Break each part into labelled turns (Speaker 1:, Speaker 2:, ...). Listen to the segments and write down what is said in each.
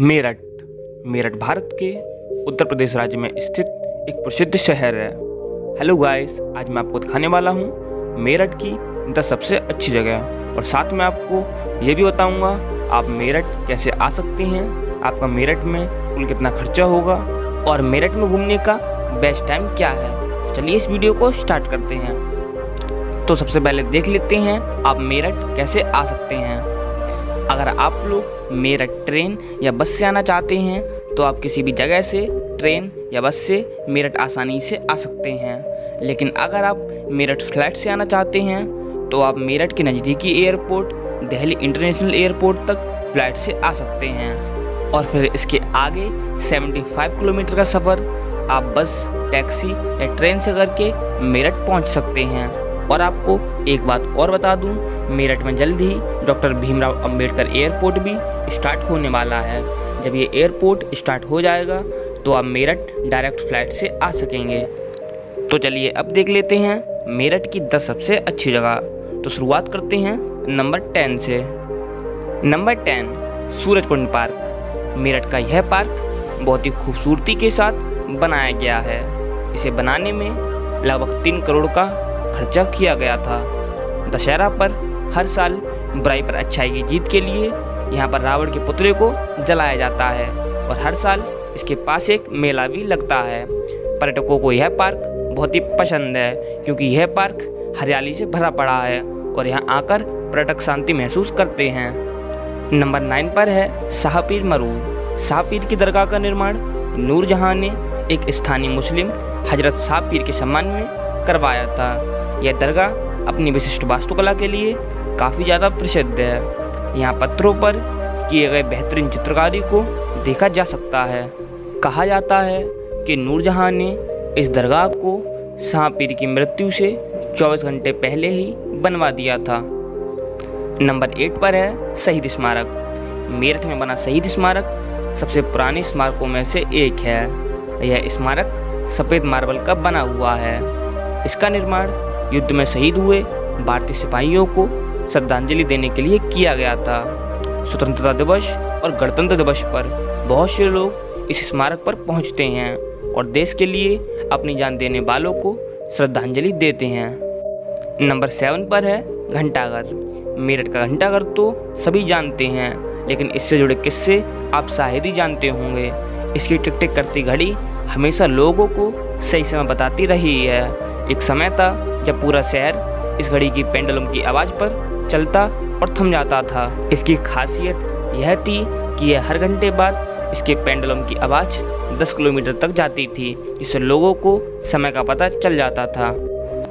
Speaker 1: मेरठ मेरठ भारत के उत्तर प्रदेश राज्य में स्थित एक प्रसिद्ध शहर है। हेलो गाइस आज मैं आपको दिखाने वाला हूँ मेरठ की दस सबसे अच्छी जगह। और साथ में आपको ये भी बताऊँगा, आप मेरठ कैसे आ सकते हैं, आपका मेरठ में कुल कितना खर्चा होगा, और मेरठ में घूमने का बेस्ट टाइम क्या है। चलिए इस वीडियो को स्टार्ट करते हैं। तो सबसे पहले देख लेते हैं आप मेरठ कैसे आ सकते हैं। अगर आप लोग मेरठ ट्रेन या बस से आना चाहते हैं तो आप किसी भी जगह से ट्रेन या बस से मेरठ आसानी से आ सकते हैं। लेकिन अगर आप मेरठ फ़्लाइट से आना चाहते हैं तो आप मेरठ के नज़दीकी एयरपोर्ट, दिल्ली इंटरनेशनल एयरपोर्ट तक फ़्लाइट से आ सकते हैं। और फिर इसके आगे 75 किलोमीटर का सफ़र, आप बस, टैक्सी या ट्रेन से करके मेरठ पहुँच सकते हैं। और आपको एक बात और बता दूँ, मेरठ में जल्द ही डॉक्टर भीमराव अंबेडकर एयरपोर्ट भी स्टार्ट होने वाला है। जब ये एयरपोर्ट स्टार्ट हो जाएगा तो आप मेरठ डायरेक्ट फ़्लाइट से आ सकेंगे। तो चलिए अब देख लेते हैं मेरठ की दस सबसे अच्छी जगह। तो शुरुआत करते हैं नंबर टेन से। Number ten Suraj Kund park. Meerut का यह पार्क बहुत ही खूबसूरती के साथ बनाया गया है। इसे बनाने में लगभग तीन करोड़ का खर्चा किया गया था। दशहरा पर हर साल बुराई पर अच्छाई की जीत के लिए यहाँ पर रावण के पुतले को जलाया जाता है और हर साल इसके पास एक मेला भी लगता है। पर्यटकों को यह पार्क बहुत ही पसंद है क्योंकि यह पार्क हरियाली से भरा पड़ा है और यहाँ आकर पर्यटक शांति महसूस करते हैं। नंबर नाइन पर है शाहपीर मरूद शाहपीर की दरगाह का निर्माण नूरजहाँ ने एक स्थानीय मुस्लिम हज़रत शाहपीर के सम्मान में करवाया था। यह दरगाह अपनी विशिष्ट वास्तुकला के लिए काफ़ी ज़्यादा प्रसिद्ध है। यहाँ पत्थरों पर किए गए बेहतरीन चित्रकारी को देखा जा सकता है। कहा जाता है कि नूरजहाँ ने इस दरगाह को शाह पीर की मृत्यु से 24 घंटे पहले ही बनवा दिया था। नंबर एट पर है शहीद स्मारक। मेरठ में बना शहीद स्मारक सबसे पुराने स्मारकों में से एक है। यह स्मारक सफ़ेद मार्बल का बना हुआ है। इसका निर्माण युद्ध में शहीद हुए। भारतीय सिपाहियों को श्रद्धांजलि देने के लिए किया गया था। स्वतंत्रता दिवस और गणतंत्र दिवस पर बहुत से लोग इस स्मारक पर पहुँचते हैं और देश के लिए अपनी जान देने वालों को श्रद्धांजलि देते हैं। नंबर सेवन पर है घंटाघर। मेरठ का घंटाघर तो सभी जानते हैं, लेकिन इससे जुड़े किस्से आप शायद ही जानते होंगे। इसकी टिक टिक करती घड़ी हमेशा लोगों को सही समय बताती रही है। एक समय था जब पूरा शहर इस घड़ी की पेंडुलम की आवाज़ पर चलता और थम जाता था। इसकी खासियत यह थी कि यह हर घंटे बाद इसके पेंडुलम की आवाज़ 10 किलोमीटर तक जाती थी, जिससे लोगों को समय का पता चल जाता था।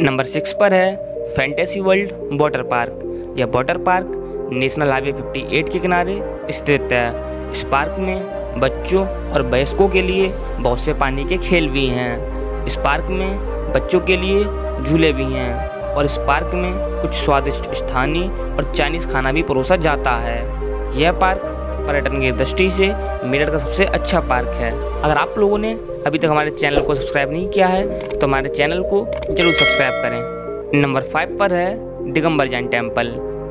Speaker 1: नंबर सिक्स पर है फैंटेसी वर्ल्ड वाटर पार्क। यह वाटर पार्क नेशनल हाईवे 58 के किनारे स्थित है। इस पार्क में बच्चों और वयस्कों के लिए बहुत से पानी के खेल भी हैं। इस पार्क में बच्चों के लिए झूले भी हैं और इस पार्क में कुछ स्वादिष्ट स्थानीय और चाइनीज़ खाना भी परोसा जाता है। यह पार्क पर्यटन की दृष्टि से मेरठ का सबसे अच्छा पार्क है। अगर आप लोगों ने अभी तक हमारे चैनल को सब्सक्राइब नहीं किया है तो हमारे चैनल को ज़रूर सब्सक्राइब करें। नंबर फाइव पर है दिगंबर जैन टेंपल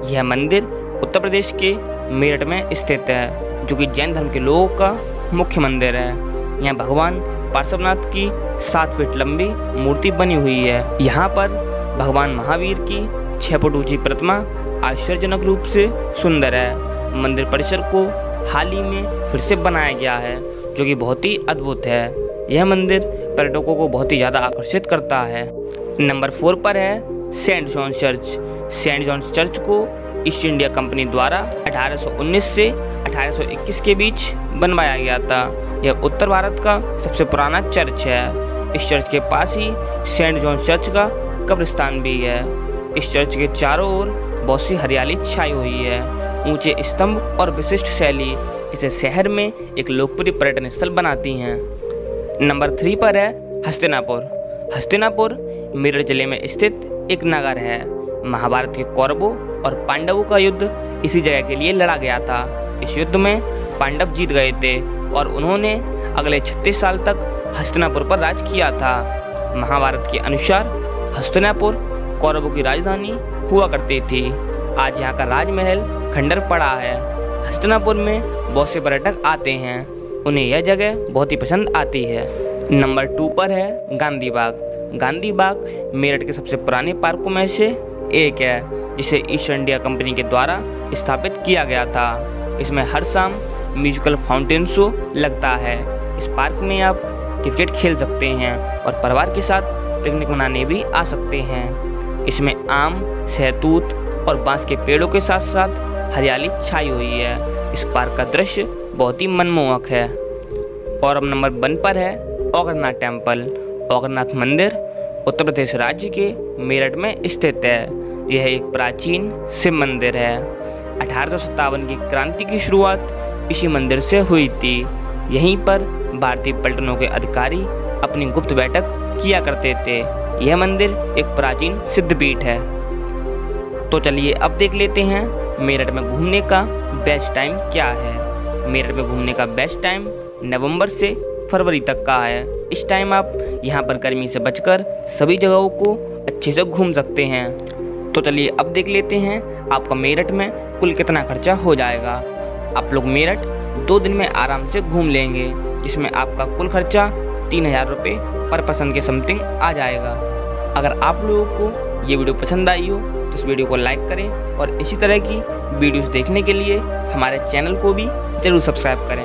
Speaker 1: यह मंदिर उत्तर प्रदेश के मेरठ में स्थित है, जो कि जैन धर्म के लोगों का मुख्य मंदिर है। यहाँ भगवान पार्श्वनाथ की सात फीट लंबी मूर्ति बनी हुई है। यहाँ पर भगवान महावीर की छह फुट ऊँची प्रतिमा आश्चर्यजनक रूप से सुंदर है। मंदिर परिसर को हाल ही में फिर से बनाया गया है, जो कि बहुत ही अद्भुत है। यह मंदिर पर्यटकों को बहुत ही ज़्यादा आकर्षित करता है। नंबर फोर पर है saint John church. Saint John church को ईस्ट इंडिया कंपनी द्वारा 1819 से 1821 के बीच बनवाया गया था। यह उत्तर भारत का सबसे पुराना चर्च है। इस चर्च के पास ही सेंट जॉन चर्च का कब्रिस्तान भी है। इस चर्च के चारों ओर बहुत सी हरियाली छाई हुई है। ऊँचे स्तंभ और विशिष्ट शैली इसे शहर में एक लोकप्रिय पर्यटन स्थल बनाती हैं। नंबर थ्री पर है हस्तिनापुर। हस्तिनापुर मेरठ ज़िले में स्थित एक नगर है। महाभारत के कौरवों और पांडवों का युद्ध इसी जगह के लिए लड़ा गया था। इस युद्ध में पांडव जीत गए थे और उन्होंने अगले 36 साल तक हस्तिनापुर पर राज किया था। महाभारत के अनुसार हस्तिनापुर कौरवों की राजधानी हुआ करती थी। आज यहाँ का राजमहल खंडर पड़ा है। हस्तिनापुर में बहुत से पर्यटक आते हैं। उन्हें यह जगह बहुत ही पसंद आती है। नंबर टू पर है गांधी बाग। गांधी बाग मेरठ के सबसे पुराने पार्कों में से एक है, जिसे ईस्ट इंडिया कंपनी के द्वारा स्थापित किया गया था। इसमें हर शाम म्यूजिकल फाउंटेन शो लगता है। इस पार्क में आप क्रिकेट खेल सकते हैं और परिवार के साथ पिकनिक मनाने भी आ सकते हैं। इसमें आम सहतूत और बाँस के पेड़ों के साथ साथ हरियाली छाई हुई है। इस पार्क का दृश्य बहुत ही मनमोहक है। और अब नंबर वन पर है ओगरनाथ टेंपल ओगरनाथ मंदिर उत्तर प्रदेश राज्य के मेरठ में स्थित है। यह एक प्राचीन शिव मंदिर है। अठारह सौ सत्तावन की क्रांति की शुरुआत इसी मंदिर से हुई थी। यहीं पर भारतीय पलटनों के अधिकारी अपनी गुप्त बैठक किया करते थे। यह मंदिर एक प्राचीन सिद्धपीठ है। तो चलिए अब देख लेते हैं मेरठ में घूमने का बेस्ट टाइम क्या है। मेरठ में घूमने का बेस्ट टाइम नवंबर से फरवरी तक का है। इस टाइम आप यहाँ पर गर्मी से बचकर सभी जगहों को अच्छे से घूम सकते हैं। तो चलिए अब देख लेते हैं आपका मेरठ में कुल कितना खर्चा हो जाएगा। आप लोग मेरठ दो दिन में आराम से घूम लेंगे, जिसमें आपका कुल खर्चा तीन हज़ार रुपये पर पर्सन के समथिंग आ जाएगा। अगर आप लोगों को ये वीडियो पसंद आई हो तो इस वीडियो को लाइक करें और इसी तरह की वीडियोस देखने के लिए हमारे चैनल को भी ज़रूर सब्सक्राइब करें।